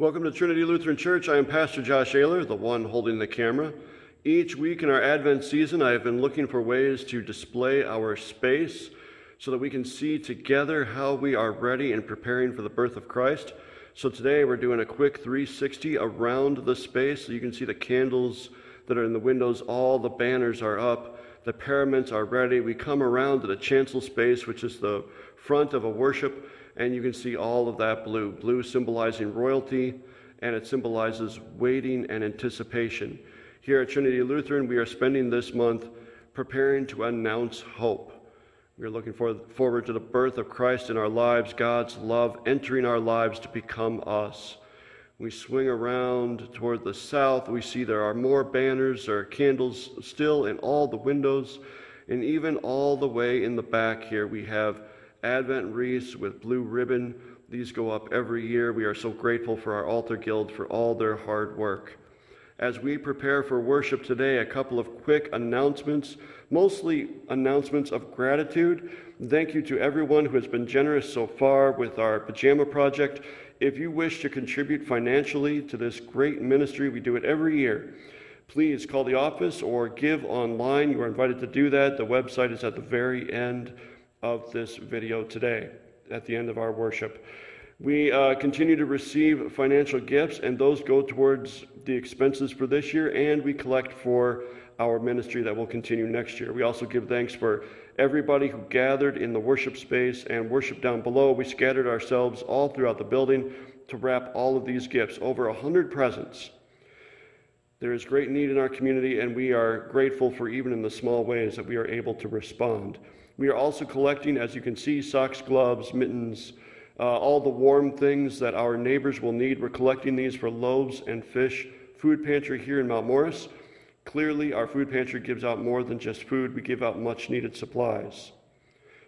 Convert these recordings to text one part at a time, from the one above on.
Welcome to Trinity Lutheran Church. I am Pastor Josh Ayler, the one holding the camera. Each week in our Advent season, I have been looking for ways to display our space so that we can see together how we are ready and preparing for the birth of Christ. So today we're doing a quick 360 around the space so you can see the candles that are in the windows, all the banners are up, the paraments are ready. We come around to the chancel space, which is the front of a worship and you can see all of that blue. Blue symbolizing royalty, and it symbolizes waiting and anticipation. Here at Trinity Lutheran, we are spending this month preparing to announce hope. We are looking for, forward to the birth of Christ in our lives, God's love entering our lives to become us. We swing around toward the south. We see there are more banners or candles still in all the windows. And even all the way in the back here, we have Advent wreaths with blue ribbon. These go up every year. We are so grateful for our altar guild for all their hard work. As we prepare for worship today, a couple of quick announcements, mostly announcements of gratitude. Thank you to everyone who has been generous so far with our pajama project. If you wish to contribute financially to this great ministry, we do it every year. Please call the office or give online. You are invited to do that. The website is at the very end of this video today at the end of our worship. We uh, continue to receive financial gifts, and those go towards the expenses for this year, and we collect for our ministry that will continue next year. We also give thanks for everybody who gathered in the worship space and worship down below. We scattered ourselves all throughout the building to wrap all of these gifts, over a hundred presents. There is great need in our community, and we are grateful for even in the small ways that we are able to respond. We are also collecting, as you can see, socks, gloves, mittens, uh, all the warm things that our neighbors will need. We're collecting these for Loaves and Fish Food Pantry here in Mount Morris. Clearly, our food pantry gives out more than just food, we give out much needed supplies.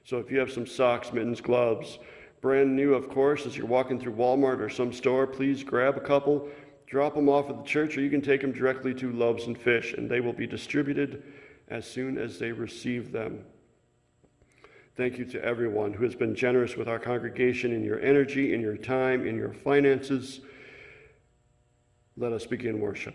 So if you have some socks, mittens, gloves, brand new, of course, as you're walking through Walmart or some store, please grab a couple, drop them off at the church, or you can take them directly to Loaves and Fish, and they will be distributed as soon as they receive them. Thank you to everyone who has been generous with our congregation in your energy, in your time, in your finances. Let us begin worship.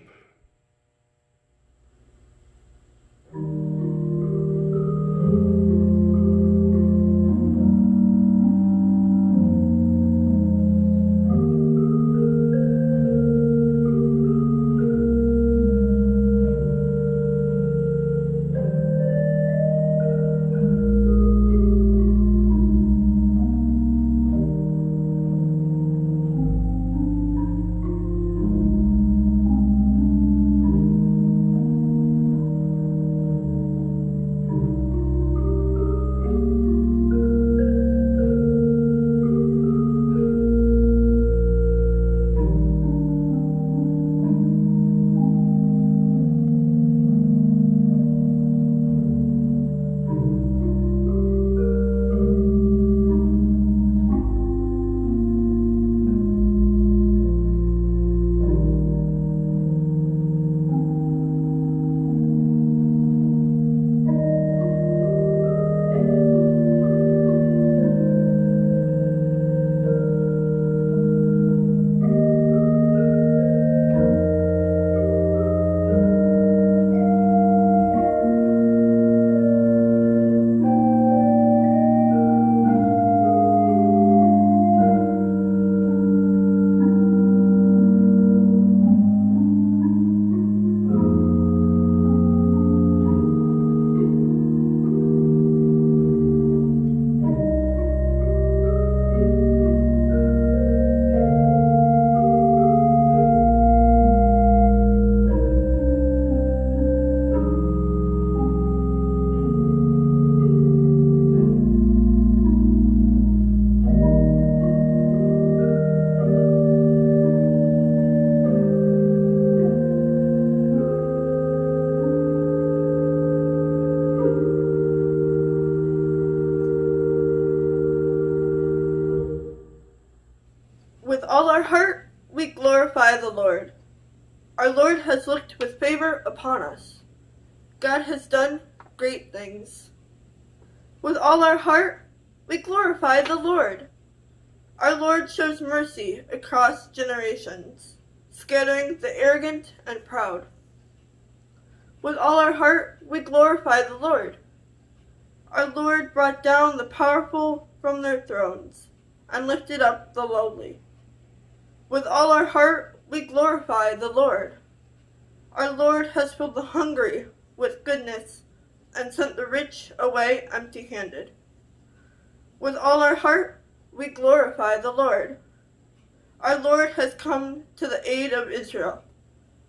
Upon us. God has done great things. With all our heart, we glorify the Lord. Our Lord shows mercy across generations, scattering the arrogant and proud. With all our heart, we glorify the Lord. Our Lord brought down the powerful from their thrones and lifted up the lowly. With all our heart, we glorify the Lord. Our Lord has filled the hungry with goodness and sent the rich away empty handed. With all our heart, we glorify the Lord. Our Lord has come to the aid of Israel,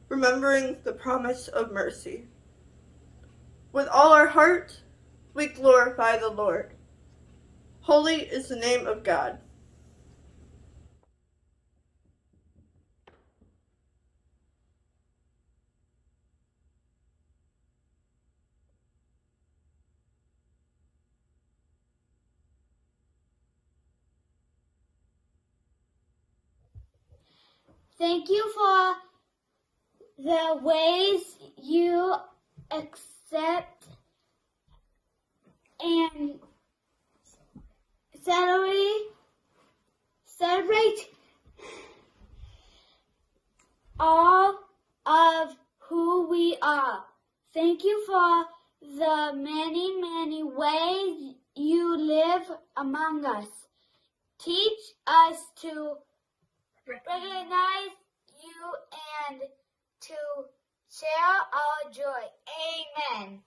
remembering the promise of mercy. With all our heart, we glorify the Lord. Holy is the name of God. Thank you for the ways you accept and celebrate, celebrate all of who we are. Thank you for the many, many ways you live among us. Teach us to recognize you and to share our joy. Amen.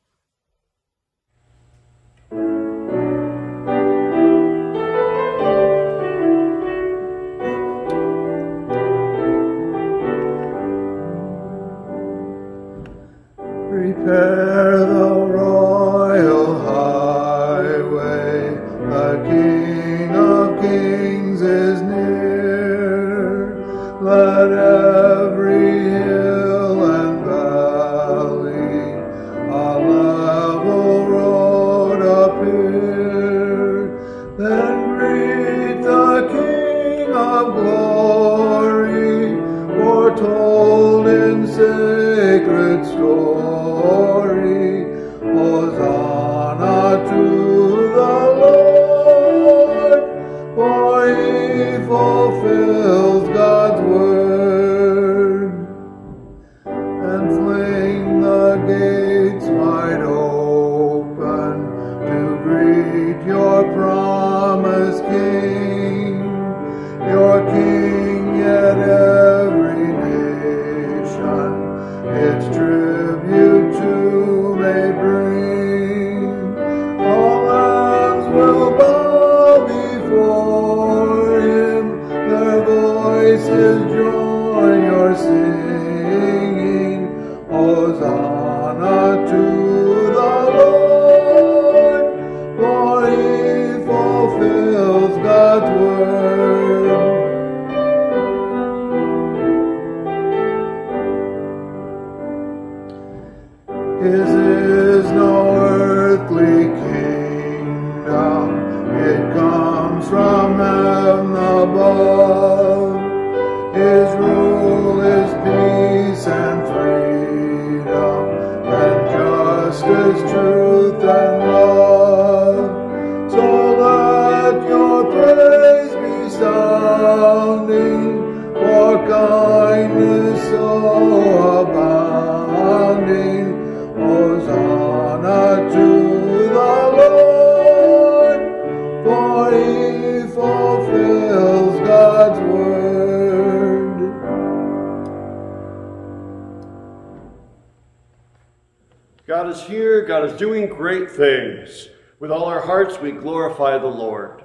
Doing great things. With all our hearts, we glorify the Lord.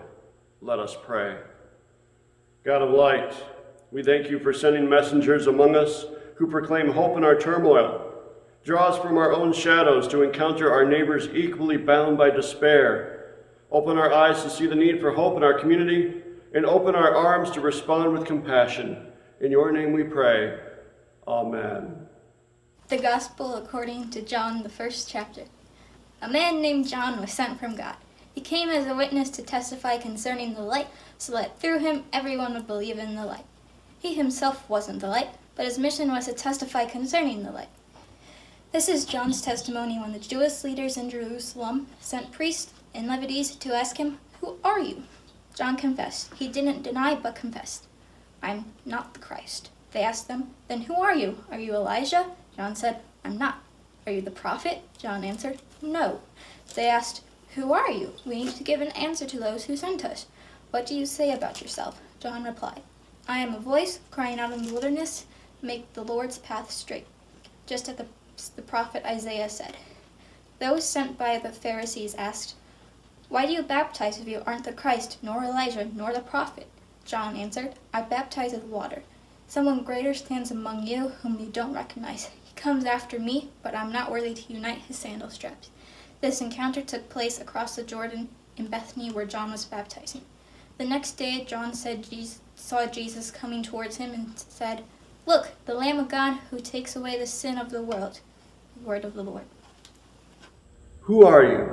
Let us pray. God of light, we thank you for sending messengers among us who proclaim hope in our turmoil. Draw us from our own shadows to encounter our neighbors equally bound by despair. Open our eyes to see the need for hope in our community and open our arms to respond with compassion. In your name we pray. Amen. The Gospel according to John, the first chapter. A man named John was sent from God. He came as a witness to testify concerning the light, so that through him everyone would believe in the light. He himself wasn't the light, but his mission was to testify concerning the light. This is John's testimony when the Jewish leaders in Jerusalem sent priests and Levites to ask him, Who are you? John confessed. He didn't deny, but confessed, I'm not the Christ. They asked them, Then who are you? Are you Elijah? John said, I'm not. Are you the prophet? John answered, No. They asked, Who are you? We need to give an answer to those who sent us. What do you say about yourself? John replied, I am a voice crying out in the wilderness, make the Lord's path straight, just as the, the prophet Isaiah said. Those sent by the Pharisees asked, Why do you baptize if you aren't the Christ, nor Elijah, nor the prophet? John answered, I baptize with water. Someone greater stands among you whom you don't recognize. Comes after me, but I'm not worthy to unite his sandal straps. This encounter took place across the Jordan in Bethany where John was baptizing. The next day, John said Jesus, saw Jesus coming towards him and said, Look, the Lamb of God who takes away the sin of the world. The word of the Lord. Who are you?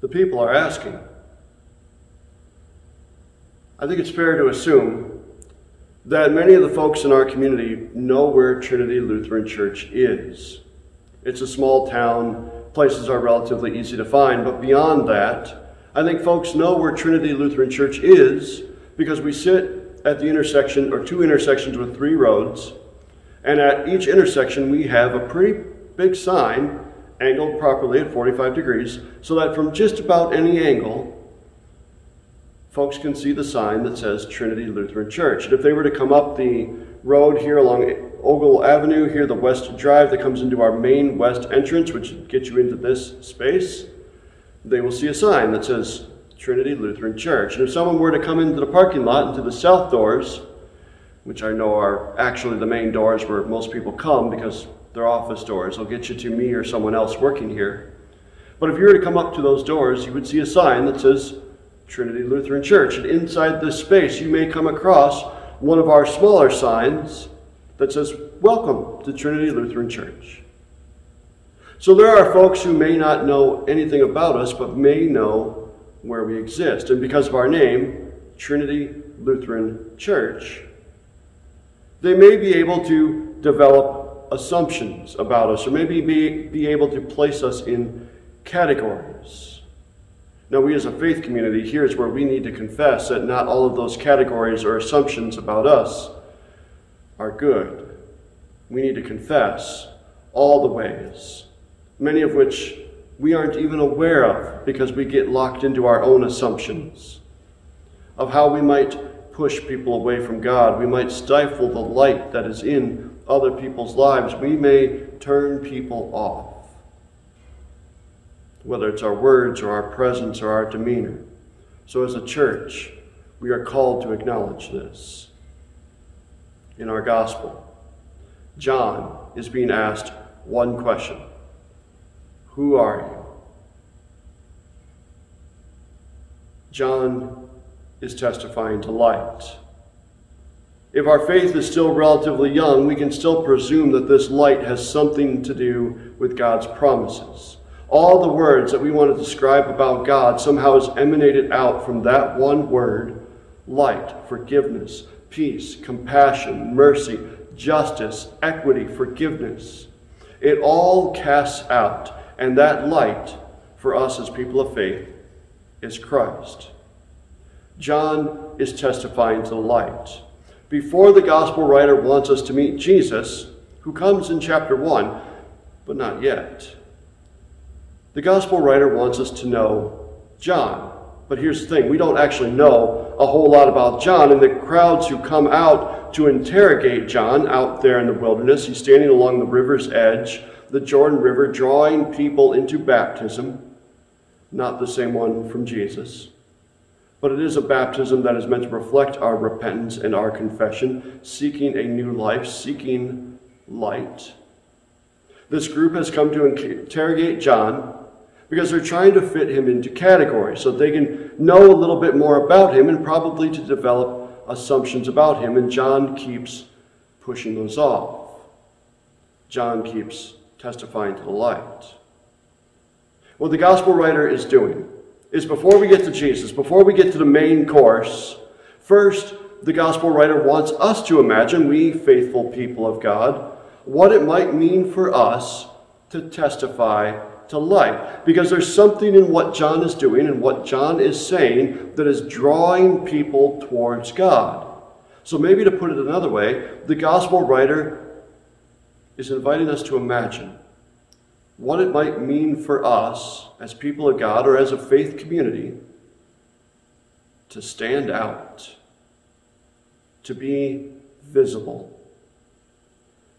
The people are asking. I think it's fair to assume that many of the folks in our community know where Trinity Lutheran Church is. It's a small town, places are relatively easy to find, but beyond that, I think folks know where Trinity Lutheran Church is because we sit at the intersection, or two intersections with three roads, and at each intersection we have a pretty big sign angled properly at 45 degrees so that from just about any angle, folks can see the sign that says Trinity Lutheran Church. And if they were to come up the road here along Ogle Avenue, here the west drive that comes into our main west entrance, which gets you into this space, they will see a sign that says Trinity Lutheran Church. And if someone were to come into the parking lot, into the south doors, which I know are actually the main doors where most people come because they're office doors, they'll get you to me or someone else working here. But if you were to come up to those doors, you would see a sign that says Trinity Lutheran Church. And inside this space, you may come across one of our smaller signs that says, Welcome to Trinity Lutheran Church. So there are folks who may not know anything about us, but may know where we exist. And because of our name, Trinity Lutheran Church, they may be able to develop assumptions about us, or maybe be, be able to place us in categories. Now, we as a faith community, here's where we need to confess that not all of those categories or assumptions about us are good. We need to confess all the ways, many of which we aren't even aware of because we get locked into our own assumptions of how we might push people away from God. We might stifle the light that is in other people's lives. We may turn people off whether it's our words or our presence or our demeanor. So, as a church, we are called to acknowledge this. In our gospel, John is being asked one question Who are you? John is testifying to light. If our faith is still relatively young, we can still presume that this light has something to do with God's promises. All the words that we want to describe about God somehow is emanated out from that one word light, forgiveness, peace, compassion, mercy, justice, equity, forgiveness. It all casts out, and that light for us as people of faith is Christ. John is testifying to the light. Before the gospel writer wants us to meet Jesus, who comes in chapter 1, but not yet. The gospel writer wants us to know John. But here's the thing we don't actually know a whole lot about John, and the crowds who come out to interrogate John out there in the wilderness, he's standing along the river's edge, the Jordan River, drawing people into baptism. Not the same one from Jesus. But it is a baptism that is meant to reflect our repentance and our confession, seeking a new life, seeking light. This group has come to interrogate John because they're trying to fit him into categories so they can know a little bit more about him and probably to develop assumptions about him. And John keeps pushing those off. John keeps testifying to the light. What the gospel writer is doing is before we get to Jesus, before we get to the main course, first the gospel writer wants us to imagine, we faithful people of God, what it might mean for us to testify to light. Because there's something in what John is doing and what John is saying that is drawing people towards God. So, maybe to put it another way, the gospel writer is inviting us to imagine what it might mean for us as people of God or as a faith community to stand out, to be visible.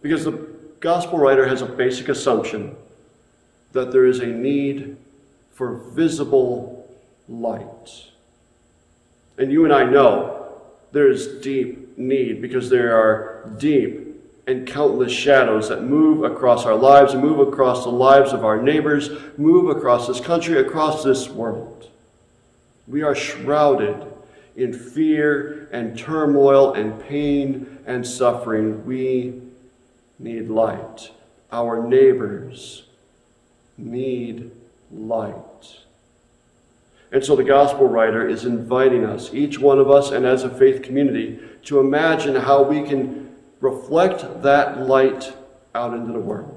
Because the gospel writer has a basic assumption that there is a need for visible light. And you and I know there is deep need because there are deep and countless shadows that move across our lives move across the lives of our neighbors, move across this country, across this world. We are shrouded in fear and turmoil and pain and suffering. We need light. Our neighbors need light. And so the gospel writer is inviting us, each one of us, and as a faith community, to imagine how we can reflect that light out into the world.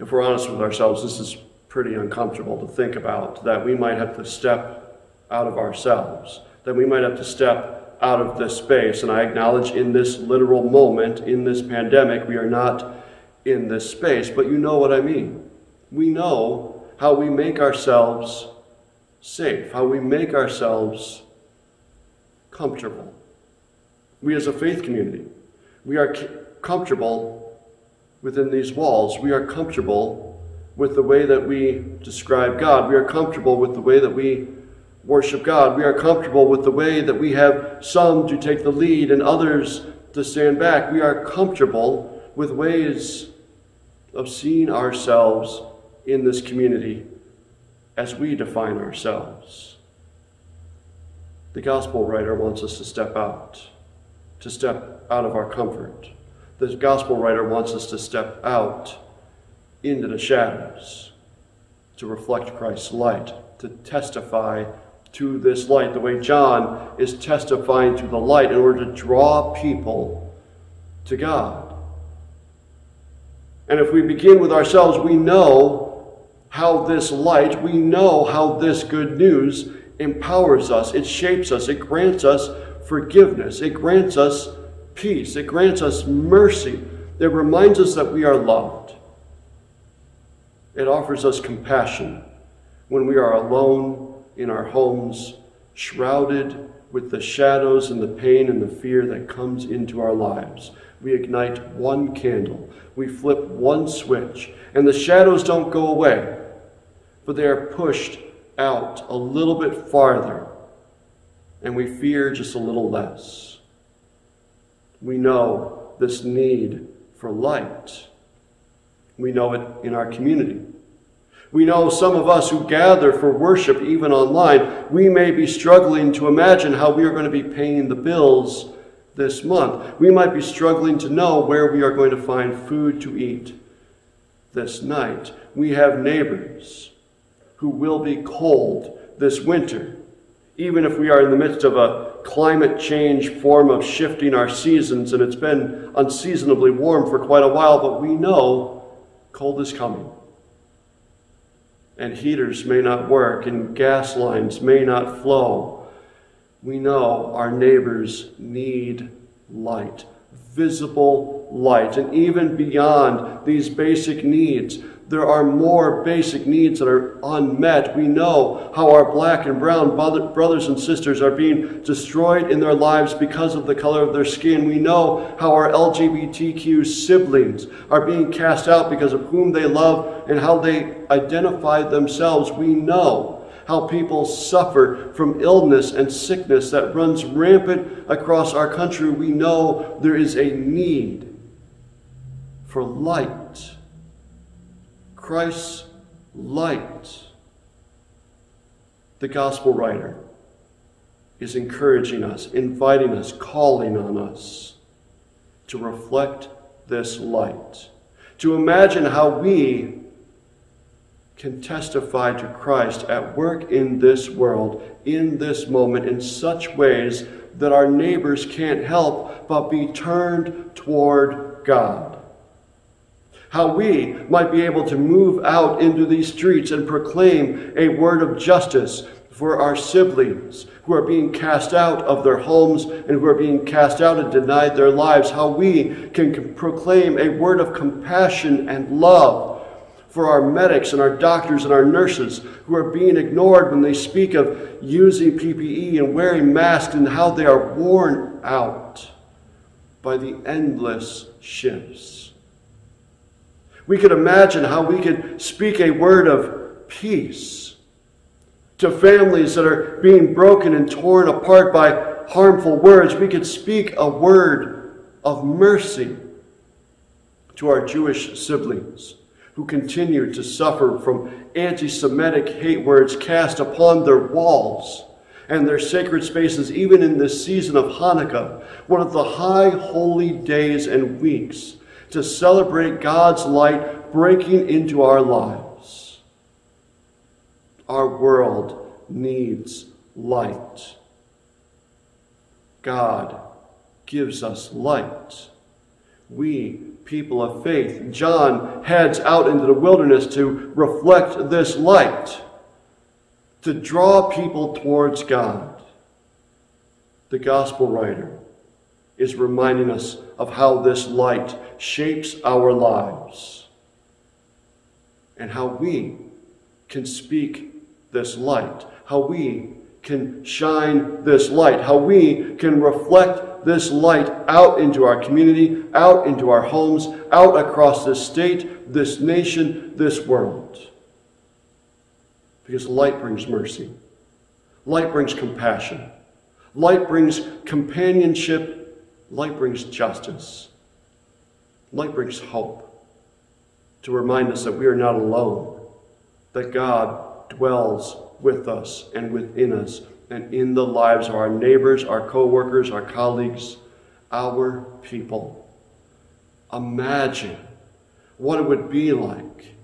If we're honest with ourselves, this is pretty uncomfortable to think about that we might have to step out of ourselves, that we might have to step out of this space. And I acknowledge in this literal moment, in this pandemic, we are not in this space, but you know what I mean. We know how we make ourselves safe, how we make ourselves comfortable. We as a faith community, we are comfortable within these walls. We are comfortable with the way that we describe God. We are comfortable with the way that we worship God. We are comfortable with the way that we have some to take the lead and others to stand back. We are comfortable with ways of seeing ourselves in this community as we define ourselves. The gospel writer wants us to step out, to step out of our comfort. The gospel writer wants us to step out into the shadows, to reflect Christ's light, to testify to this light, the way John is testifying to the light in order to draw people to God. And if we begin with ourselves, we know how this light, we know how this good news empowers us, it shapes us, it grants us forgiveness, it grants us peace, it grants us mercy, it reminds us that we are loved. It offers us compassion when we are alone in our homes, shrouded with the shadows and the pain and the fear that comes into our lives. We ignite one candle, we flip one switch, and the shadows don't go away but they are pushed out a little bit farther, and we fear just a little less. We know this need for light. We know it in our community. We know some of us who gather for worship, even online, we may be struggling to imagine how we are going to be paying the bills this month. We might be struggling to know where we are going to find food to eat this night. We have neighbors who will be cold this winter. Even if we are in the midst of a climate change form of shifting our seasons, and it's been unseasonably warm for quite a while, but we know cold is coming. And heaters may not work, and gas lines may not flow. We know our neighbors need light, visible light. And even beyond these basic needs, there are more basic needs that are unmet. We know how our black and brown brothers and sisters are being destroyed in their lives because of the color of their skin. We know how our LGBTQ siblings are being cast out because of whom they love and how they identify themselves. We know how people suffer from illness and sickness that runs rampant across our country. We know there is a need for light Christ's light. The gospel writer is encouraging us, inviting us, calling on us to reflect this light, to imagine how we can testify to Christ at work in this world, in this moment, in such ways that our neighbors can't help but be turned toward God. How we might be able to move out into these streets and proclaim a word of justice for our siblings who are being cast out of their homes and who are being cast out and denied their lives. How we can proclaim a word of compassion and love for our medics and our doctors and our nurses who are being ignored when they speak of using PPE and wearing masks and how they are worn out by the endless shifts. We could imagine how we could speak a word of peace to families that are being broken and torn apart by harmful words. We could speak a word of mercy to our Jewish siblings who continue to suffer from anti Semitic hate words cast upon their walls and their sacred spaces, even in this season of Hanukkah, one of the high holy days and weeks to celebrate God's light breaking into our lives. Our world needs light. God gives us light. We people of faith. John heads out into the wilderness to reflect this light, to draw people towards God. The gospel writer is reminding us of how this light shapes our lives and how we can speak this light, how we can shine this light, how we can reflect this light out into our community, out into our homes, out across this state, this nation, this world. Because light brings mercy, light brings compassion, light brings companionship, light brings justice, light brings hope to remind us that we are not alone, that God dwells with us and within us and in the lives of our neighbors, our co-workers, our colleagues, our people. Imagine what it would be like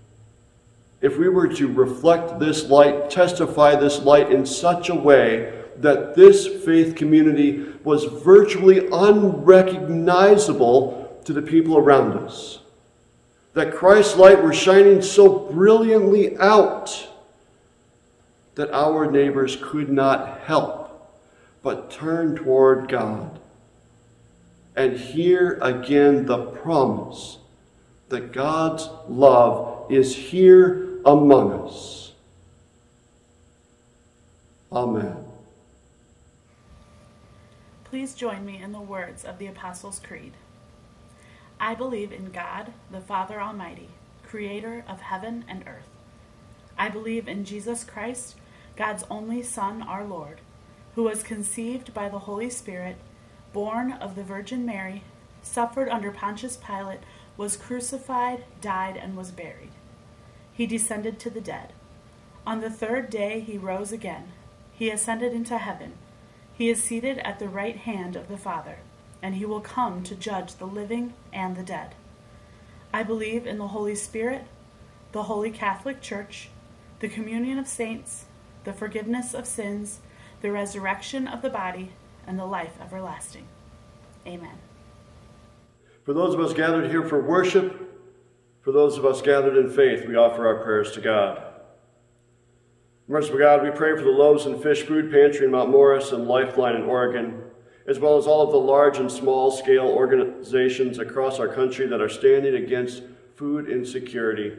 if we were to reflect this light, testify this light in such a way that this faith community was virtually unrecognizable to the people around us. That Christ's light were shining so brilliantly out that our neighbors could not help but turn toward God and hear again the promise that God's love is here among us. Amen. Please join me in the words of the Apostles' Creed. I believe in God, the Father Almighty, creator of heaven and earth. I believe in Jesus Christ God's only Son, our Lord, who was conceived by the Holy Spirit, born of the Virgin Mary, suffered under Pontius Pilate, was crucified, died, and was buried. He descended to the dead. On the third day he rose again. He ascended into heaven. He is seated at the right hand of the Father, and he will come to judge the living and the dead. I believe in the Holy Spirit, the Holy Catholic Church, the communion of saints, the forgiveness of sins, the resurrection of the body, and the life everlasting. Amen. For those of us gathered here for worship, for those of us gathered in faith, we offer our prayers to God. Merciful God, we pray for the Loaves and Fish Food Pantry in Mount Morris and Lifeline in Oregon, as well as all of the large and small scale organizations across our country that are standing against food insecurity.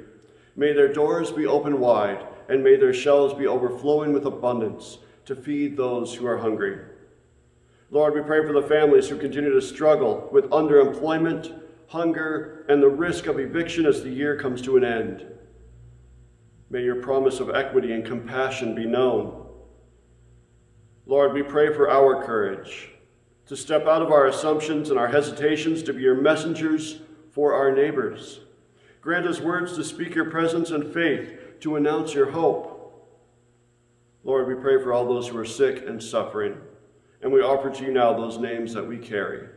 May their doors be open wide and may their shelves be overflowing with abundance to feed those who are hungry. Lord, we pray for the families who continue to struggle with underemployment, hunger, and the risk of eviction as the year comes to an end. May your promise of equity and compassion be known. Lord, we pray for our courage to step out of our assumptions and our hesitations to be your messengers for our neighbors. Grant us words to speak your presence and faith to announce your hope. Lord, we pray for all those who are sick and suffering, and we offer to you now those names that we carry.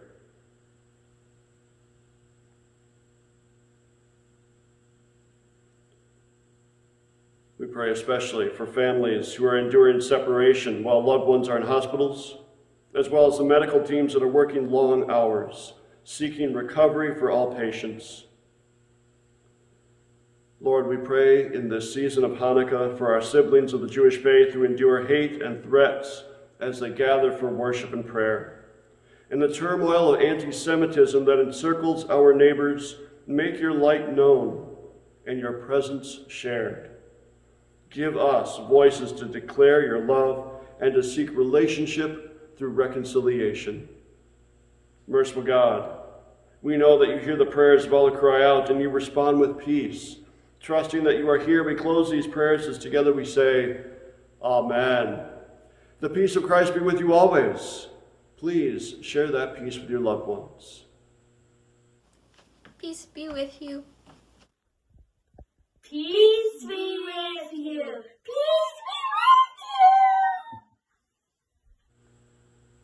Pray especially for families who are enduring separation while loved ones are in hospitals, as well as the medical teams that are working long hours, seeking recovery for all patients. Lord, we pray in this season of Hanukkah for our siblings of the Jewish faith who endure hate and threats as they gather for worship and prayer. In the turmoil of anti Semitism that encircles our neighbors, make your light known and your presence shared. Give us voices to declare your love and to seek relationship through reconciliation. Merciful God, we know that you hear the prayers of all who cry out and you respond with peace. Trusting that you are here, we close these prayers as together we say, Amen. The peace of Christ be with you always. Please share that peace with your loved ones. Peace be with you. Peace be with you. Peace be with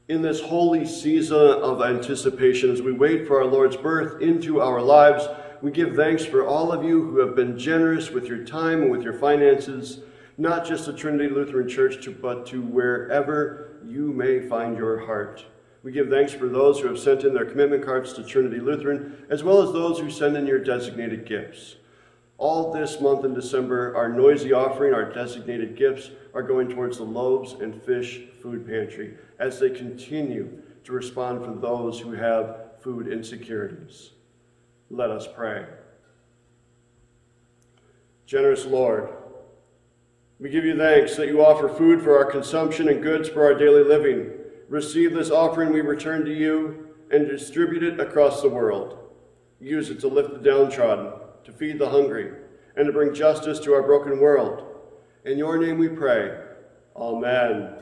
you. In this holy season of anticipation, as we wait for our Lord's birth into our lives, we give thanks for all of you who have been generous with your time and with your finances, not just to Trinity Lutheran Church, but to wherever you may find your heart. We give thanks for those who have sent in their commitment cards to Trinity Lutheran, as well as those who send in your designated gifts. All this month in December, our noisy offering, our designated gifts, are going towards the loaves and fish food pantry as they continue to respond for those who have food insecurities. Let us pray. Generous Lord, we give you thanks that you offer food for our consumption and goods for our daily living. Receive this offering we return to you and distribute it across the world. Use it to lift the downtrodden to feed the hungry, and to bring justice to our broken world. In your name we pray. Amen.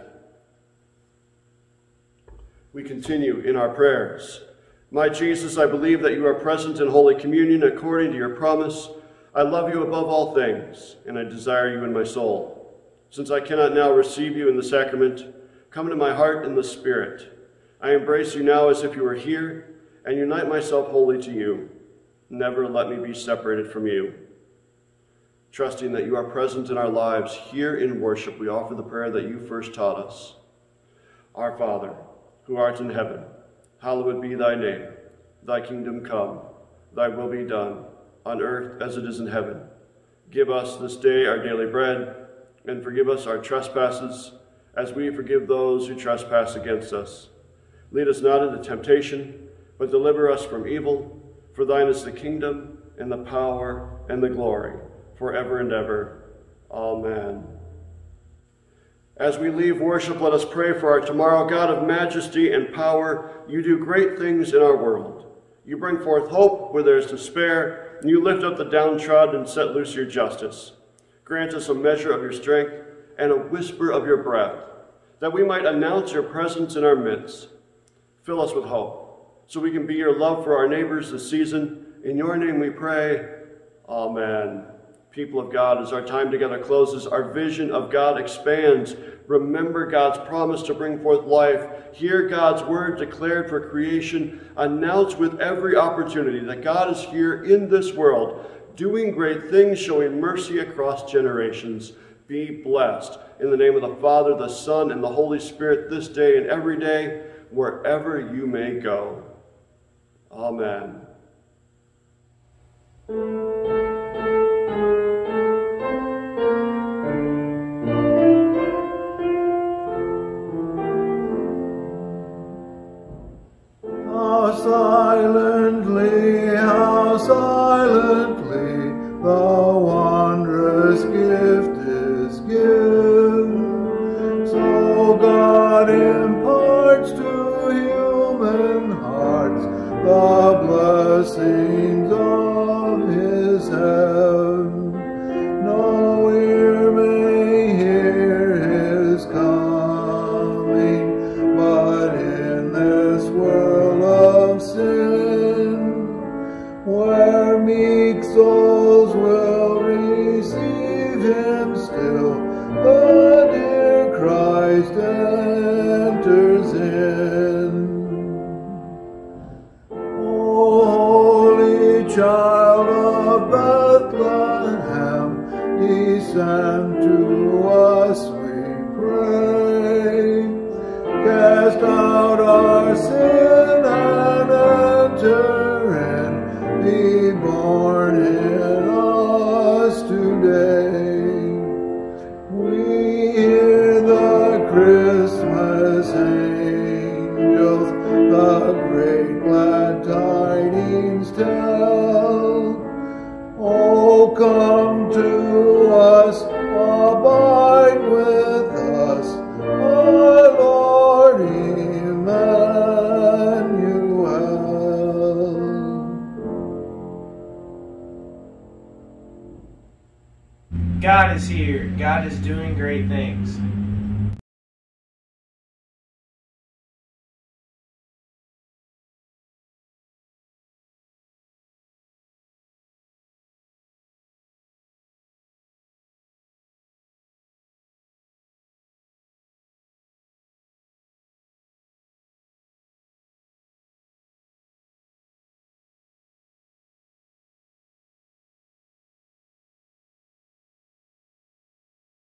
We continue in our prayers. My Jesus, I believe that you are present in Holy Communion according to your promise. I love you above all things, and I desire you in my soul. Since I cannot now receive you in the sacrament, come into my heart in the Spirit. I embrace you now as if you were here, and unite myself wholly to you. Never let me be separated from you. Trusting that you are present in our lives, here in worship, we offer the prayer that you first taught us. Our Father, who art in heaven, hallowed be thy name. Thy kingdom come, thy will be done, on earth as it is in heaven. Give us this day our daily bread, and forgive us our trespasses, as we forgive those who trespass against us. Lead us not into temptation, but deliver us from evil. For thine is the kingdom, and the power, and the glory, forever and ever. Amen. As we leave worship, let us pray for our tomorrow. God of majesty and power, you do great things in our world. You bring forth hope where there is despair, and you lift up the downtrodden and set loose your justice. Grant us a measure of your strength and a whisper of your breath, that we might announce your presence in our midst. Fill us with hope so we can be your love for our neighbors this season. In your name we pray. Amen. People of God, as our time together closes, our vision of God expands. Remember God's promise to bring forth life. Hear God's word declared for creation. Announce with every opportunity that God is here in this world, doing great things, showing mercy across generations. Be blessed. In the name of the Father, the Son, and the Holy Spirit, this day and every day, wherever you may go. Amen. How silently, how silently the wondrous gift is given. So God imparts to human hearts the blessings of his heaven. Great things.